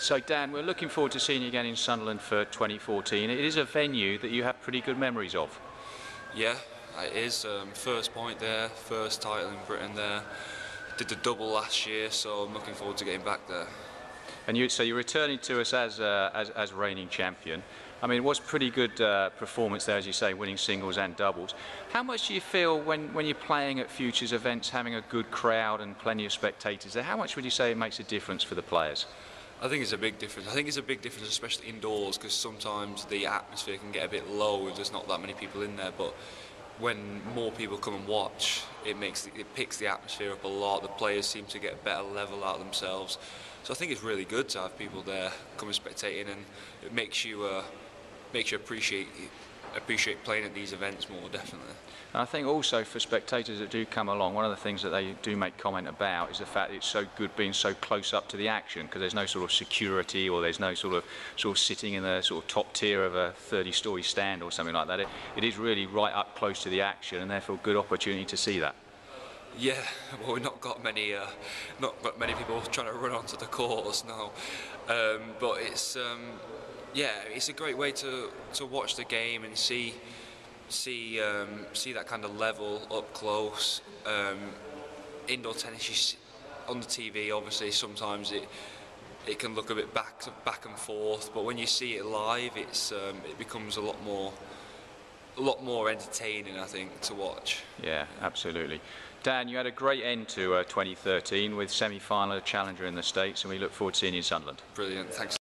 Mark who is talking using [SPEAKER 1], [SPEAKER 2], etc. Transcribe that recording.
[SPEAKER 1] So Dan, we're looking forward to seeing you again in Sunderland for 2014. It is a venue that you have pretty good memories of.
[SPEAKER 2] Yeah, it is. Um, first point there, first title in Britain there. Did the double last year, so I'm looking forward to getting back there.
[SPEAKER 1] And you, so you're returning to us as, uh, as, as reigning champion. I mean, it was pretty good uh, performance there, as you say, winning singles and doubles. How much do you feel when, when you're playing at Futures events, having a good crowd and plenty of spectators there, how much would you say it makes a difference for the players?
[SPEAKER 2] I think it's a big difference. I think it's a big difference, especially indoors, because sometimes the atmosphere can get a bit low if there's not that many people in there. But when more people come and watch, it makes it picks the atmosphere up a lot. The players seem to get a better level out of themselves. So I think it's really good to have people there come coming spectating, and it makes you uh, makes you appreciate appreciate playing at these events more, definitely.
[SPEAKER 1] And I think also for spectators that do come along, one of the things that they do make comment about is the fact it's so good being so close up to the action because there's no sort of security or there's no sort of sort of sitting in the sort of top tier of a 30-story stand or something like that. It, it is really right up close to the action and therefore a good opportunity to see that.
[SPEAKER 2] Yeah, well, we've not got many, uh, not got many people trying to run onto the course now, um, but it's. Um, yeah, it's a great way to, to watch the game and see see um, see that kind of level up close. Um, indoor tennis, on the TV, obviously sometimes it it can look a bit back back and forth, but when you see it live, it's um, it becomes a lot more a lot more entertaining, I think, to watch.
[SPEAKER 1] Yeah, absolutely. Dan, you had a great end to uh, 2013 with semi-final Challenger in the States, and we look forward to seeing you in Sunderland.
[SPEAKER 2] Brilliant, thanks.